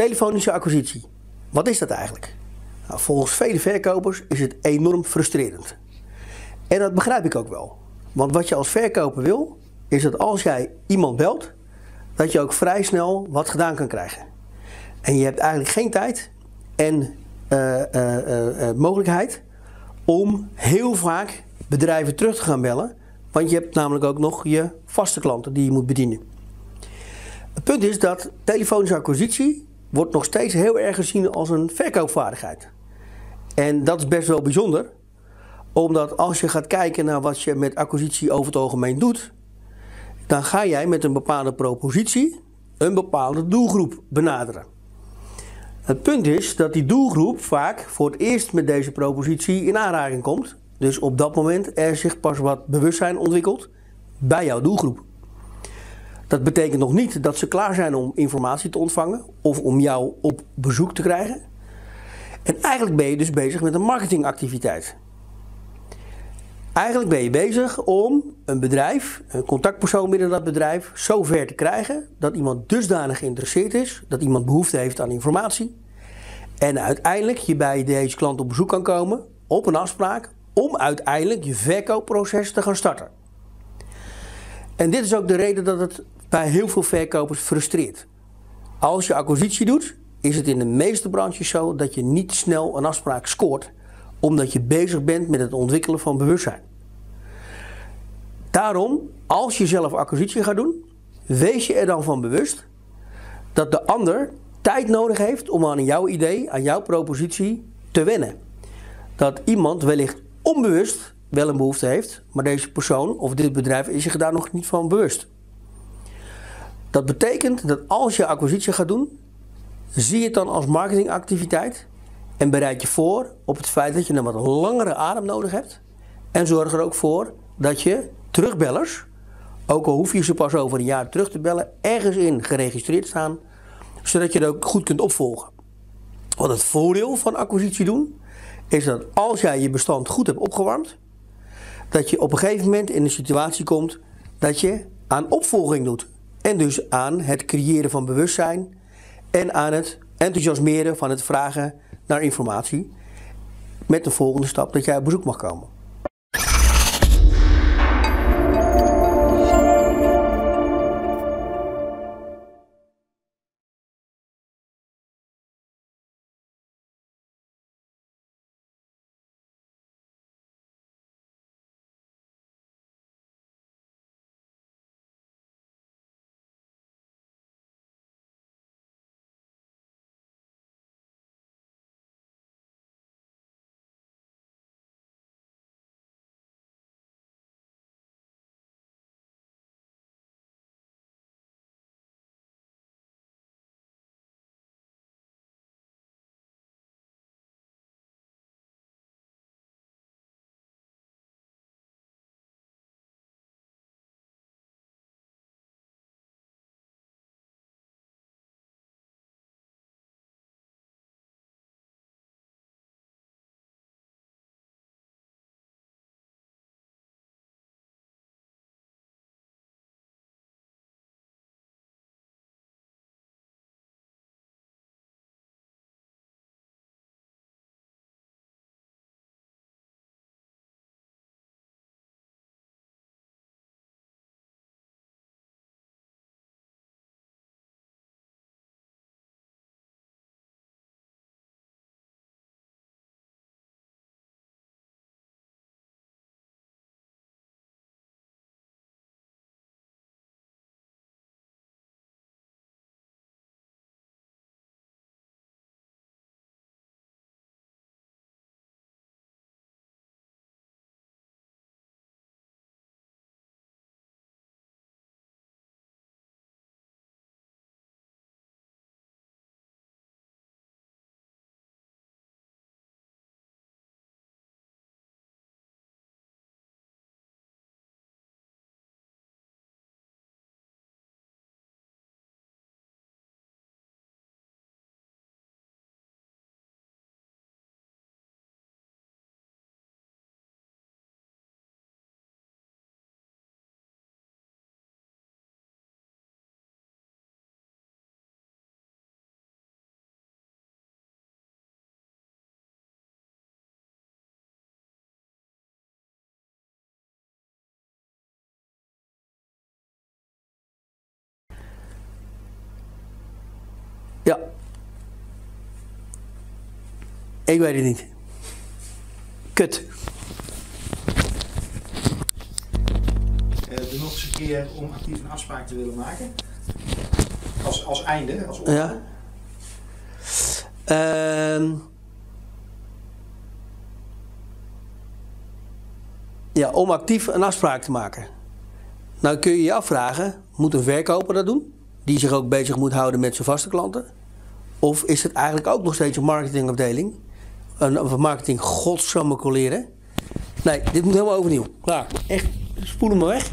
Telefonische acquisitie. Wat is dat eigenlijk? Nou, volgens vele verkopers is het enorm frustrerend. En dat begrijp ik ook wel. Want wat je als verkoper wil, is dat als jij iemand belt, dat je ook vrij snel wat gedaan kan krijgen. En je hebt eigenlijk geen tijd en uh, uh, uh, mogelijkheid om heel vaak bedrijven terug te gaan bellen. Want je hebt namelijk ook nog je vaste klanten die je moet bedienen. Het punt is dat telefonische acquisitie wordt nog steeds heel erg gezien als een verkoopvaardigheid. En dat is best wel bijzonder, omdat als je gaat kijken naar wat je met acquisitie over het algemeen doet, dan ga jij met een bepaalde propositie een bepaalde doelgroep benaderen. Het punt is dat die doelgroep vaak voor het eerst met deze propositie in aanraking komt. Dus op dat moment er zich pas wat bewustzijn ontwikkelt bij jouw doelgroep. Dat betekent nog niet dat ze klaar zijn om informatie te ontvangen of om jou op bezoek te krijgen. En eigenlijk ben je dus bezig met een marketingactiviteit. Eigenlijk ben je bezig om een bedrijf, een contactpersoon binnen dat bedrijf, zo ver te krijgen dat iemand dusdanig geïnteresseerd is, dat iemand behoefte heeft aan informatie. En uiteindelijk je bij deze klant op bezoek kan komen op een afspraak om uiteindelijk je verkoopproces te gaan starten. En dit is ook de reden dat het bij heel veel verkopers frustreert. Als je acquisitie doet, is het in de meeste branches zo dat je niet snel een afspraak scoort, omdat je bezig bent met het ontwikkelen van bewustzijn. Daarom, als je zelf acquisitie gaat doen, wees je er dan van bewust dat de ander tijd nodig heeft om aan jouw idee, aan jouw propositie te wennen. Dat iemand wellicht onbewust wel een behoefte heeft, maar deze persoon of dit bedrijf is zich daar nog niet van bewust. Dat betekent dat als je acquisitie gaat doen, zie het dan als marketingactiviteit en bereid je voor op het feit dat je een wat langere adem nodig hebt. En zorg er ook voor dat je terugbellers, ook al hoef je ze pas over een jaar terug te bellen, ergens in geregistreerd staan, zodat je dat ook goed kunt opvolgen. Wat het voordeel van acquisitie doen, is dat als jij je bestand goed hebt opgewarmd, dat je op een gegeven moment in een situatie komt dat je aan opvolging doet. En dus aan het creëren van bewustzijn en aan het enthousiasmeren van het vragen naar informatie. Met de volgende stap dat jij op bezoek mag komen. Ja. Ik weet het niet. Kut. Doe nog eens een keer om actief een afspraak te willen maken. Als, als einde, als. Ja. Ehm. ja, om actief een afspraak te maken. Nou kun je je afvragen, moet een verkoper dat doen? Die zich ook bezig moet houden met zijn vaste klanten? Of is het eigenlijk ook nog steeds een marketingafdeling? Een, een marketing godsamme coleren? Nee, dit moet helemaal overnieuw. Klaar. Echt, spoel hem maar weg.